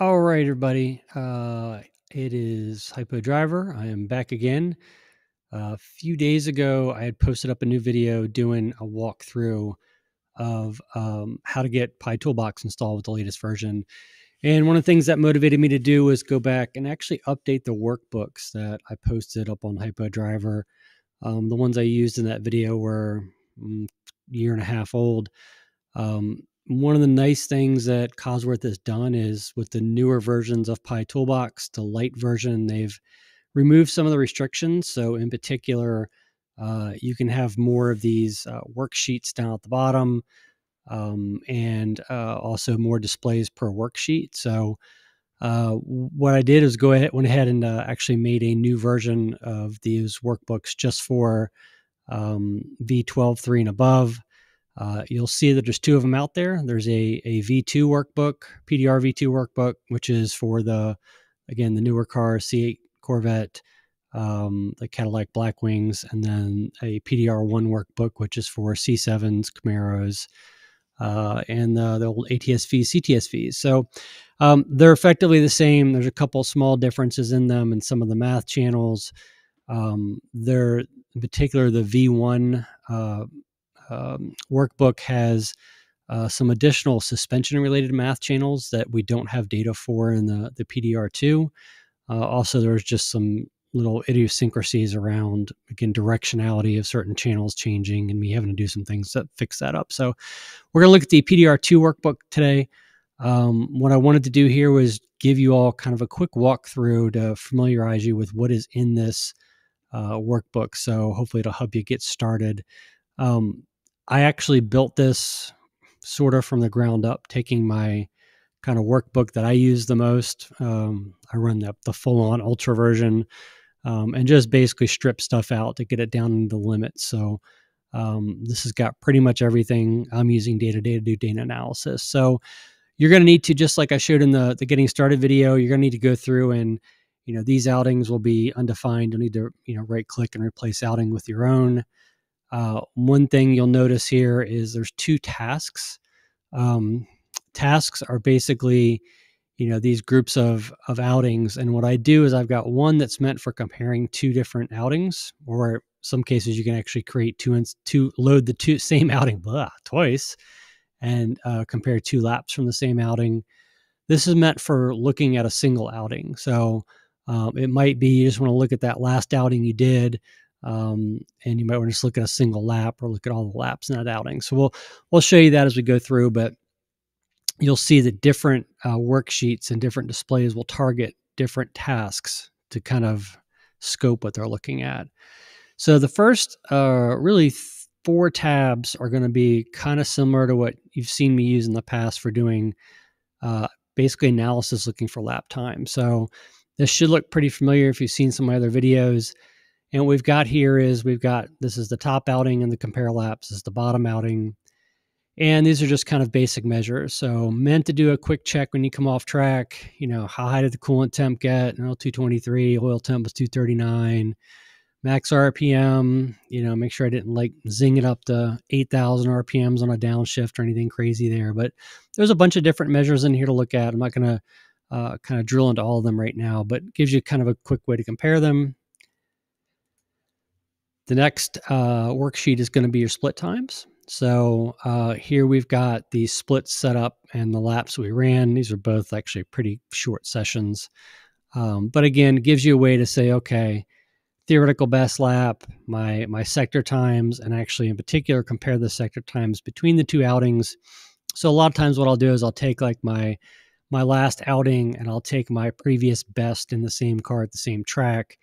All right, everybody. Uh, it is HiPo Driver. I am back again. a few days ago, I had posted up a new video doing a walkthrough of um, how to get Pi Toolbox installed with the latest version. And one of the things that motivated me to do was go back and actually update the workbooks that I posted up on HiPo Driver. Um, the ones I used in that video were mm, a year and a half old. Um, one of the nice things that Cosworth has done is with the newer versions of Pi Toolbox, the light version, they've removed some of the restrictions. So, in particular, uh, you can have more of these uh, worksheets down at the bottom um, and uh, also more displays per worksheet. So, uh, what I did is go ahead, went ahead and uh, actually made a new version of these workbooks just for um, V12 3 and above. Uh, you'll see that there's two of them out there. There's a, a V2 workbook, PDR V2 workbook, which is for the, again, the newer car, C8 Corvette, um, the Cadillac Blackwings, and then a PDR1 workbook, which is for C7s, Camaros, uh, and the, the old ATSVs, CTSVs. So um, they're effectively the same. There's a couple small differences in them and some of the math channels. Um, they're in particular the V1 uh, um, workbook has uh, some additional suspension related math channels that we don't have data for in the, the PDR2. Uh, also, there's just some little idiosyncrasies around, again, directionality of certain channels changing and me having to do some things to fix that up. So, we're going to look at the PDR2 workbook today. Um, what I wanted to do here was give you all kind of a quick walkthrough to familiarize you with what is in this uh, workbook. So, hopefully, it'll help you get started. Um, I actually built this sort of from the ground up, taking my kind of workbook that I use the most. Um, I run the, the full on ultra version um, and just basically strip stuff out to get it down to the limit. So um, this has got pretty much everything I'm using day to day to do data analysis. So you're going to need to, just like I showed in the, the getting started video, you're going to need to go through and, you know, these outings will be undefined. You'll need to, you know, right click and replace outing with your own. Uh, one thing you'll notice here is there's two tasks. Um, tasks are basically, you know, these groups of of outings, and what I do is I've got one that's meant for comparing two different outings, or some cases you can actually create two and two load the two same outing blah, twice, and uh, compare two laps from the same outing. This is meant for looking at a single outing. So um, it might be you just want to look at that last outing you did um, and you might want to just look at a single lap or look at all the laps in that outing. So we'll we'll show you that as we go through, but you'll see that different uh, worksheets and different displays will target different tasks to kind of scope what they're looking at. So the first uh, really four tabs are going to be kind of similar to what you've seen me use in the past for doing uh, basically analysis looking for lap time. So this should look pretty familiar if you've seen some of my other videos. And what we've got here is we've got this is the top outing and the compare laps is the bottom outing. And these are just kind of basic measures. So meant to do a quick check when you come off track. You know, how high did the coolant temp get? No, 223. Oil temp was 239. Max RPM. You know, make sure I didn't like zing it up to 8,000 RPMs on a downshift or anything crazy there. But there's a bunch of different measures in here to look at. I'm not going to uh, kind of drill into all of them right now, but gives you kind of a quick way to compare them. The next uh, worksheet is going to be your split times. So uh, here we've got the splits set up and the laps we ran. These are both actually pretty short sessions. Um, but again, gives you a way to say, okay, theoretical best lap, my my sector times, and actually in particular compare the sector times between the two outings. So a lot of times what I'll do is I'll take like my my last outing and I'll take my previous best in the same car at the same track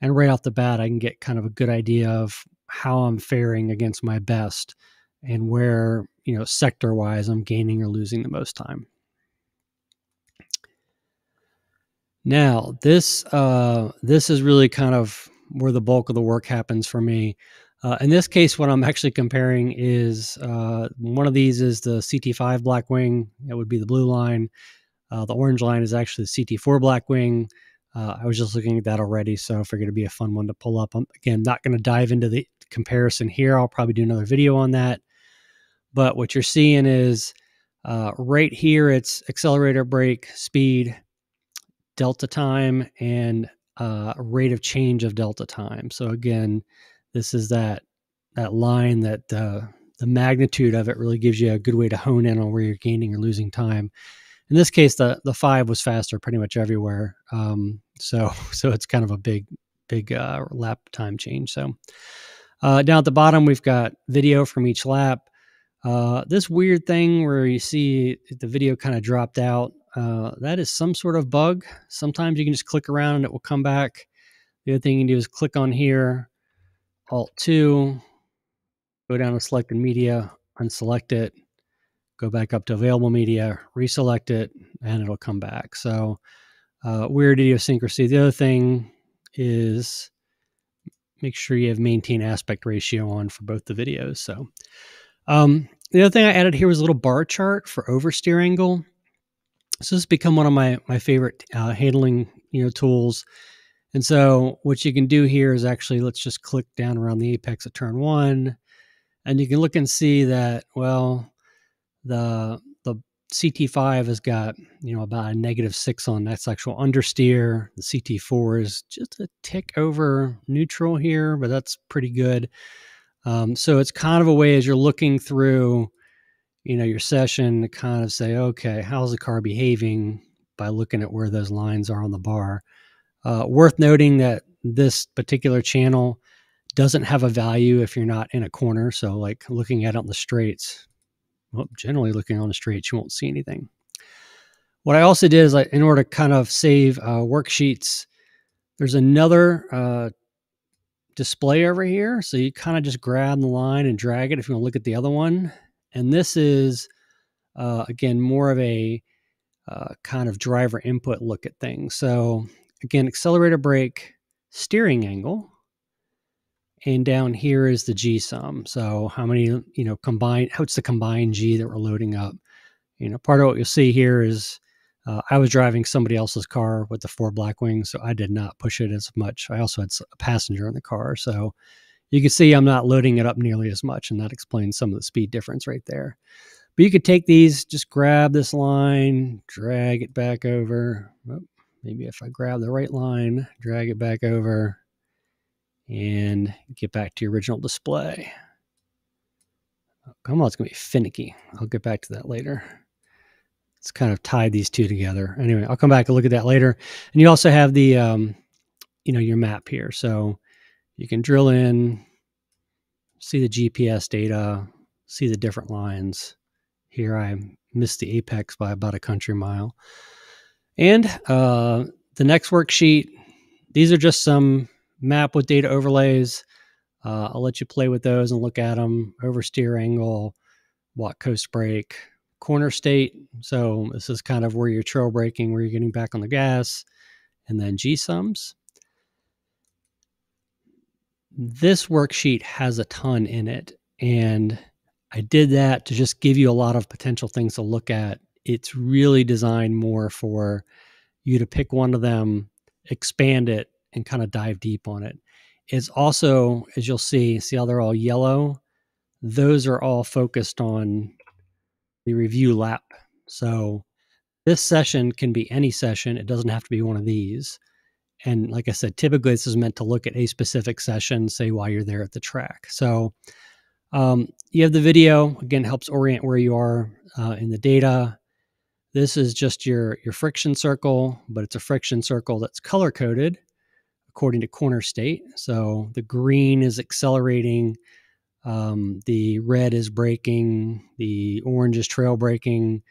and right off the bat i can get kind of a good idea of how i'm faring against my best and where you know sector wise i'm gaining or losing the most time. Now this uh, this is really kind of where the bulk of the work happens for me. Uh, in this case what i'm actually comparing is uh, one of these is the ct5 blackwing that would be the blue line. Uh, the orange line is actually the ct4 blackwing uh, I was just looking at that already, so I figured it'd be a fun one to pull up. I'm again not going to dive into the comparison here. I'll probably do another video on that. But what you're seeing is Uh, right here, it's accelerator, brake, speed, delta time, and uh, rate of change of delta time. So again, this is that that line that uh, the magnitude of it really gives you a good way to hone in on where you're gaining or losing time. In this case, the the five was faster pretty much everywhere. Um, so so it's kind of a big big uh, lap time change. So uh, down at the bottom, we've got video from each lap. Uh, this weird thing where you see the video kind of dropped out, uh, that is some sort of bug. Sometimes you can just click around and it will come back. The other thing you can do is click on here, Alt 2, go down to selected media, unselect it, go back up to available media, reselect it, and it'll come back. So uh, weird idiosyncrasy. The other thing is make sure you have maintain aspect ratio on for both the videos. So um, the other thing I added here was a little bar chart for oversteer angle. So this has become one of my my favorite uh, handling you know tools. And so what you can do here is actually let's just click down around the apex at turn one, and you can look and see that well the CT5 has got you know about a negative six on that's actual understeer. The CT4 is just a tick over neutral here, but that's pretty good. Um, so it's kind of a way as you're looking through, you know, your session to kind of say, okay, how's the car behaving by looking at where those lines are on the bar. Uh, worth noting that this particular channel doesn't have a value if you're not in a corner. So, like looking at it on the straights, well, generally looking on the street, you won't see anything. What I also did is, like, in order to kind of save uh, worksheets, there's another uh, display over here. So you kind of just grab the line and drag it if you want to look at the other one. And this is, uh, again, more of a uh, kind of driver input look at things. So again, accelerator brake, steering angle, and down here is the G sum. So how many, you know, combined, what's the combined G that we're loading up? You know, part of what you'll see here is uh, I was driving somebody else's car with the four Blackwings, so I did not push it as much. I also had a passenger in the car, so you can see I'm not loading it up nearly as much, and that explains some of the speed difference right there. But you could take these, just grab this line, drag it back over. Maybe if I grab the right line, drag it back over, and get back to your original display. Oh, come on, it's going to be finicky. I'll get back to that later it's kind of tied these two together. Anyway, I'll come back and look at that later. And you also have the, um, you know, your map here. So you can drill in, see the GPS data, see the different lines. Here I missed the apex by about a country mile. And uh, the next worksheet, these are just some map with data overlays. Uh, I'll let you play with those and look at them. Oversteer angle, what coast brake, corner state. So this is kind of where you're trail braking, where you're getting back on the gas, and then G sums. This worksheet has a ton in it, and I did that to just give you a lot of potential things to look at. It's really designed more for you to pick one of them, expand it, and kind of dive deep on it. It's also, as you'll see, see how they're all yellow? Those are all focused on the review lap. So this session can be any session. It doesn't have to be one of these. And like I said, typically this is meant to look at a specific session, say while you're there at the track. So um, you have the video, again, helps orient where you are uh, in the data. This is just your, your friction circle, but it's a friction circle that's color coded according to corner state. So the green is accelerating, um, the red is braking, the orange is trail braking,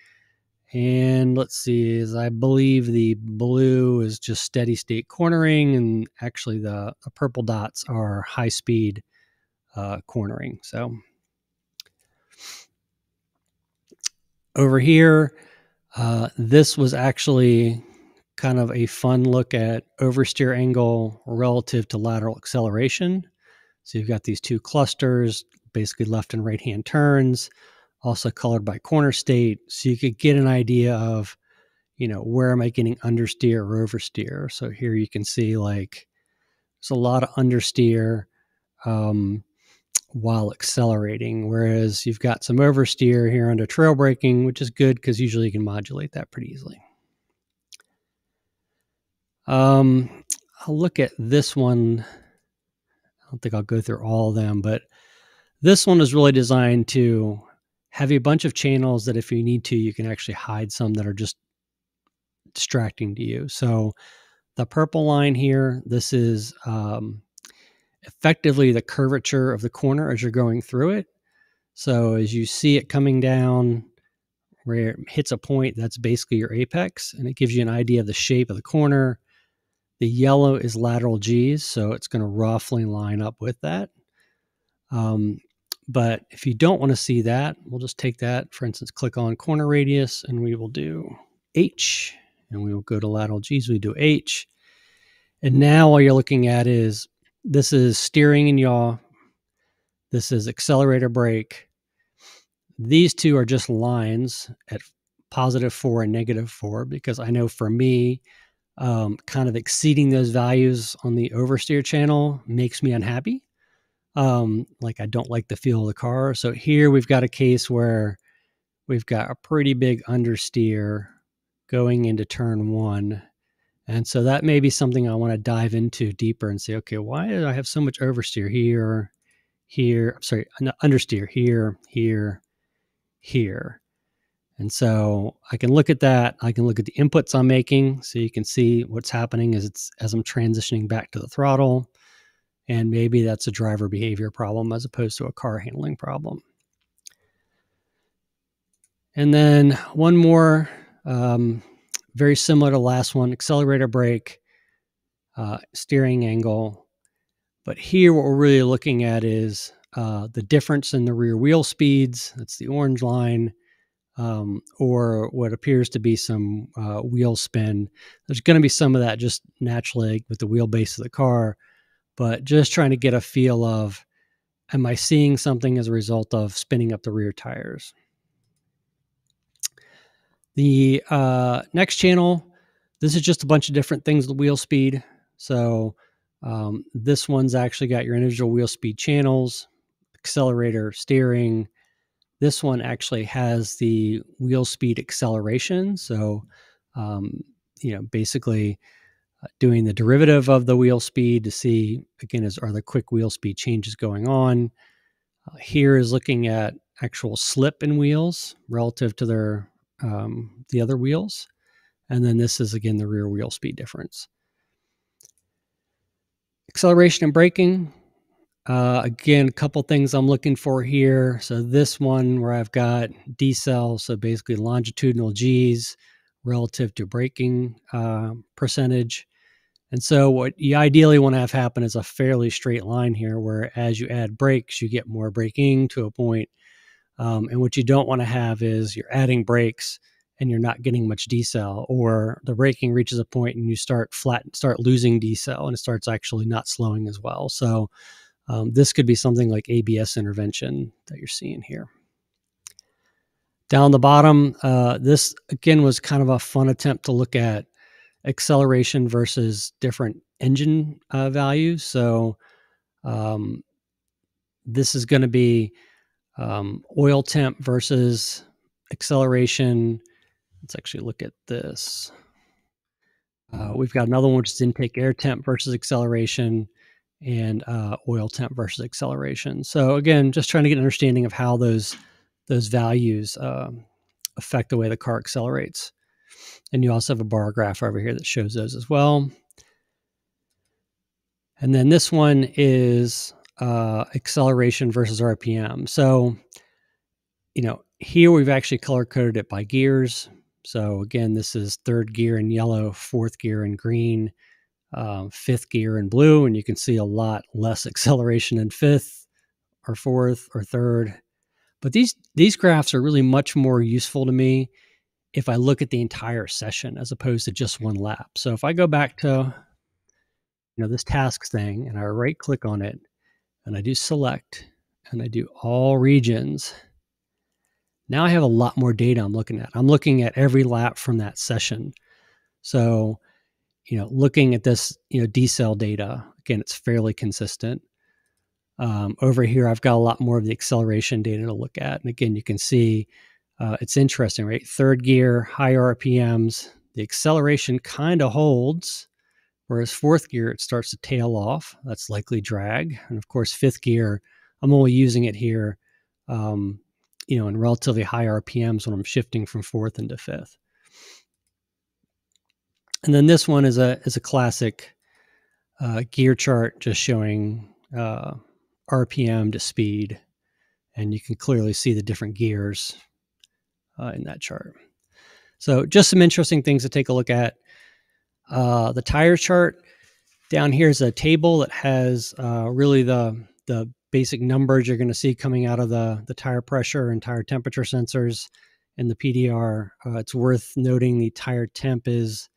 and let's see, is I believe the blue is just steady state cornering, and actually the, the purple dots are high speed uh, cornering. So over here, uh, this was actually kind of a fun look at oversteer angle relative to lateral acceleration. So you've got these two clusters, basically left and right hand turns, also colored by corner state. So you could get an idea of, you know, where am I getting understeer or oversteer? So here you can see like there's a lot of understeer. Um, while accelerating, whereas you've got some oversteer here under trail braking, which is good because usually you can modulate that pretty easily. Um, I'll look at this one. I don't think I'll go through all of them, but this one is really designed to have a bunch of channels that if you need to, you can actually hide some that are just distracting to you. So the purple line here, this is um, effectively the curvature of the corner as you're going through it. So as you see it coming down where it hits a point, that's basically your apex, and it gives you an idea of the shape of the corner. The yellow is lateral G's, so it's going to roughly line up with that. Um, but if you don't want to see that, we'll just take that, for instance, click on corner radius, and we will do H, and we will go to lateral G's, we do H. And now all you're looking at is this is steering and yaw. This is accelerator brake. These two are just lines at positive four and negative four because I know for me, um, kind of exceeding those values on the oversteer channel makes me unhappy. Um, like I don't like the feel of the car. So here we've got a case where we've got a pretty big understeer going into turn one and so that may be something I want to dive into deeper and say, okay, why do I have so much oversteer here, here, I'm sorry, understeer here, here, here. And so I can look at that. I can look at the inputs I'm making so you can see what's happening as it's as I'm transitioning back to the throttle. And maybe that's a driver behavior problem as opposed to a car handling problem. And then one more um, very similar to last one accelerator brake, uh, steering angle. But here, what we're really looking at is uh, the difference in the rear wheel speeds. That's the orange line. Um, or what appears to be some uh, wheel spin. There's going to be some of that just naturally with the wheelbase of the car, but just trying to get a feel of am I seeing something as a result of spinning up the rear tires? The uh, next channel, this is just a bunch of different things the wheel speed. So um, this one's actually got your individual wheel speed channels, accelerator, steering. This one actually has the wheel speed acceleration. So, um, you know, basically uh, doing the derivative of the wheel speed to see, again, is are the quick wheel speed changes going on. Uh, here is looking at actual slip in wheels relative to their um, the other wheels. And then this is again the rear wheel speed difference. Acceleration and braking. Uh, again, a couple things I'm looking for here. So this one where I've got D decel, so basically longitudinal G's relative to braking uh, percentage. And so what you ideally want to have happen is a fairly straight line here where as you add brakes, you get more braking to a point um, and what you don't want to have is you're adding brakes and you're not getting much decel, or the braking reaches a point and you start flat, start losing decel, and it starts actually not slowing as well. So um, this could be something like ABS intervention that you're seeing here. Down the bottom, uh, this again was kind of a fun attempt to look at acceleration versus different engine uh, values. So um, this is going to be um, oil temp versus acceleration. Let's actually look at this. Uh, we've got another one which is intake air temp versus acceleration and uh, oil temp versus acceleration. So again, just trying to get an understanding of how those those values um, affect the way the car accelerates. And you also have a bar graph over here that shows those as well. And then this one is uh, acceleration versus RPM. So, you know, here we've actually color coded it by gears. So again, this is third gear in yellow, fourth gear in green, um, fifth gear in blue, and you can see a lot less acceleration in fifth or fourth or third. But these these graphs are really much more useful to me if I look at the entire session as opposed to just one lap. So if I go back to you know this tasks thing and I right click on it, and I do select and I do all regions, now I have a lot more data I'm looking at. I'm looking at every lap from that session. So, you know, looking at this, you know, decel data, again, it's fairly consistent. Um, over here, I've got a lot more of the acceleration data to look at. And again, you can see uh, it's interesting, right? Third gear, high RPMs, the acceleration kind of holds, whereas fourth gear, it starts to tail off. That's likely drag. And of course, fifth gear, I'm only using it here, um, you know, in relatively high RPMs when I'm shifting from fourth into fifth. And then this one is a is a classic uh, gear chart, just showing uh, RPM to speed, and you can clearly see the different gears uh, in that chart. So just some interesting things to take a look at. Uh, the tire chart down here is a table that has uh, really the the basic numbers you're going to see coming out of the the tire pressure and tire temperature sensors in the PDR. Uh, it's worth noting the tire temp is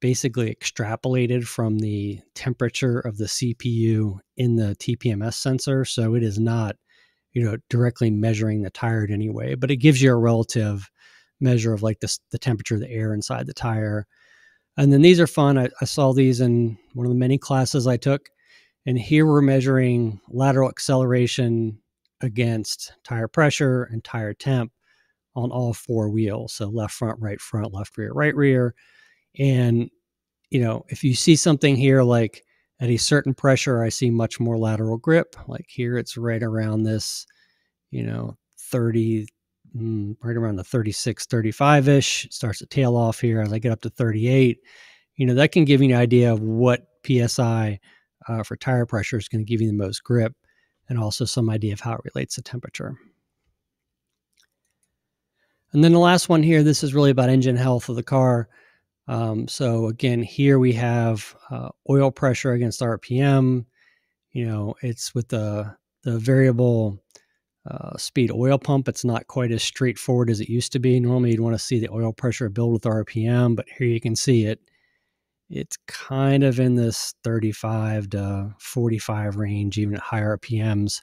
basically extrapolated from the temperature of the CPU in the TPMS sensor. So it is not, you know, directly measuring the tire in any way, but it gives you a relative measure of like this, the temperature of the air inside the tire. And then these are fun. I, I saw these in one of the many classes I took. And here we're measuring lateral acceleration against tire pressure and tire temp on all four wheels. So left front, right front, left rear, right rear. And, you know, if you see something here like at a certain pressure, I see much more lateral grip. Like here, it's right around this, you know, 30, mm, right around the 36, 35 ish. It starts to tail off here as I get up to 38. You know, that can give you an idea of what PSI uh, for tire pressure is going to give you the most grip and also some idea of how it relates to temperature. And then the last one here, this is really about engine health of the car. Um, so again, here we have uh, oil pressure against RPM. You know, it's with the the variable uh, speed oil pump. It's not quite as straightforward as it used to be. Normally, you'd want to see the oil pressure build with RPM, but here you can see it. It's kind of in this 35 to 45 range, even at high RPMs.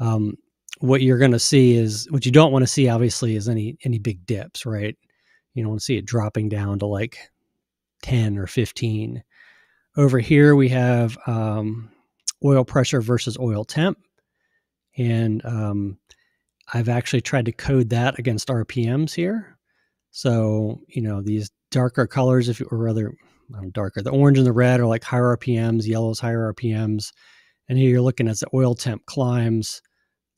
Um, what you're going to see is what you don't want to see, obviously, is any any big dips, right? You don't want to see it dropping down to like 10 or 15. Over here, we have um, oil pressure versus oil temp. And um, I've actually tried to code that against RPMs here. So, you know, these darker colors, if you, or rather, darker, the orange and the red are like higher RPMs, yellow is higher RPMs. And here you're looking as the oil temp climbs,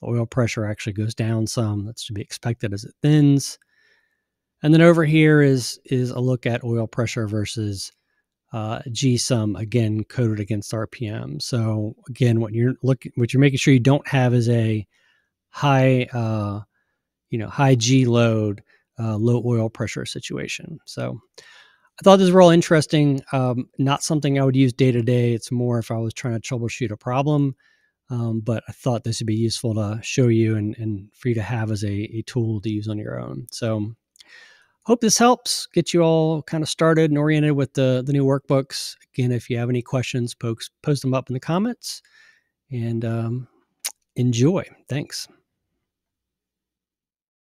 the oil pressure actually goes down some. That's to be expected as it thins. And then over here is is a look at oil pressure versus uh, G sum again coded against RPM. So again, what you're looking, what you're making sure you don't have is a high, uh, you know, high G load, uh, low oil pressure situation. So I thought this were all interesting. Um, not something I would use day to day. It's more if I was trying to troubleshoot a problem. Um, but I thought this would be useful to show you and, and for you to have as a, a tool to use on your own. So hope this helps get you all kind of started and oriented with the, the new workbooks. Again, if you have any questions, post, post them up in the comments and um, enjoy. Thanks.